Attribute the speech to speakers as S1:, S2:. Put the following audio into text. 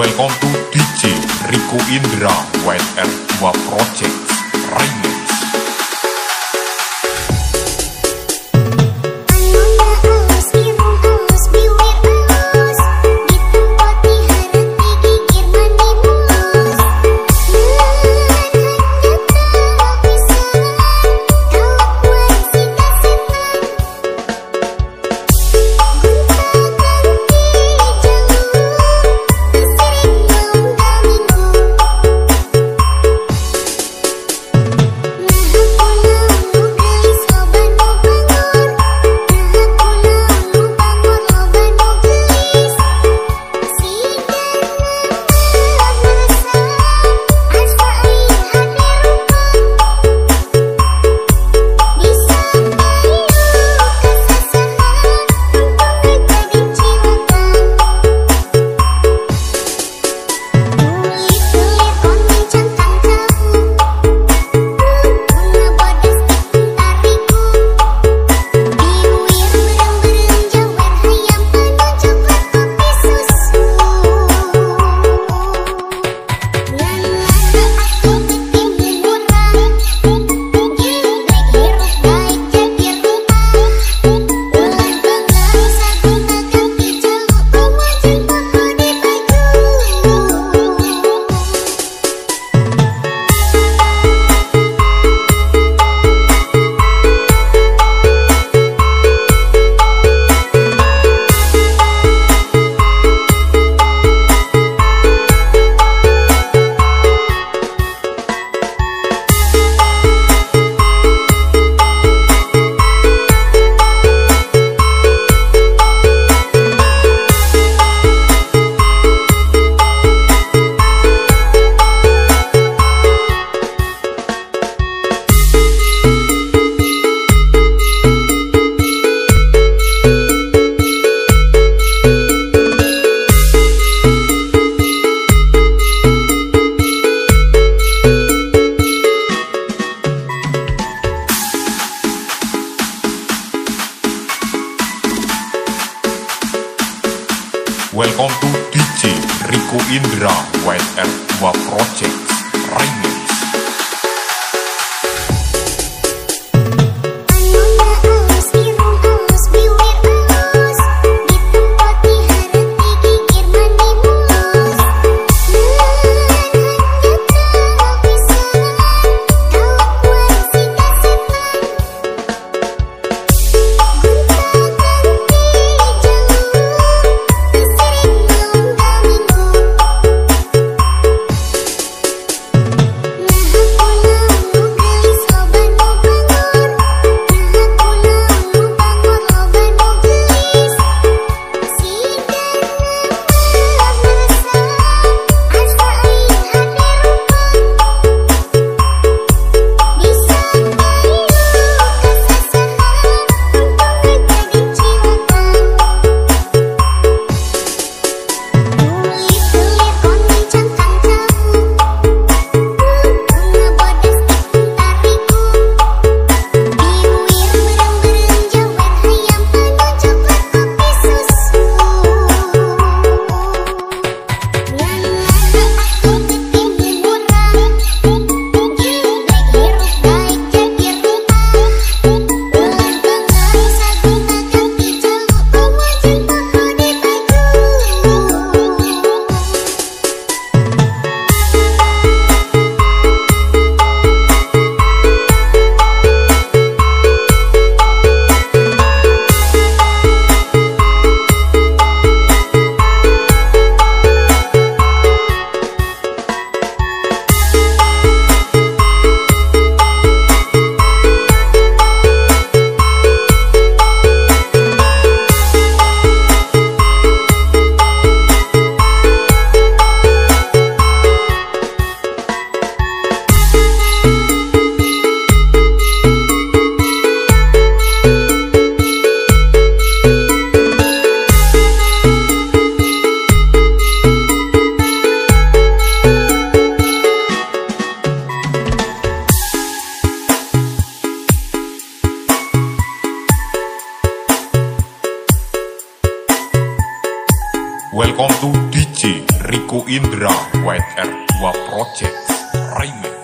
S1: Welcome to DJ Rico Indra YR2 Projects. Remix Welcome to DJ Rico Indra YR2 Projects Welcome to
S2: DJ Rico Indra White R2 Project Remix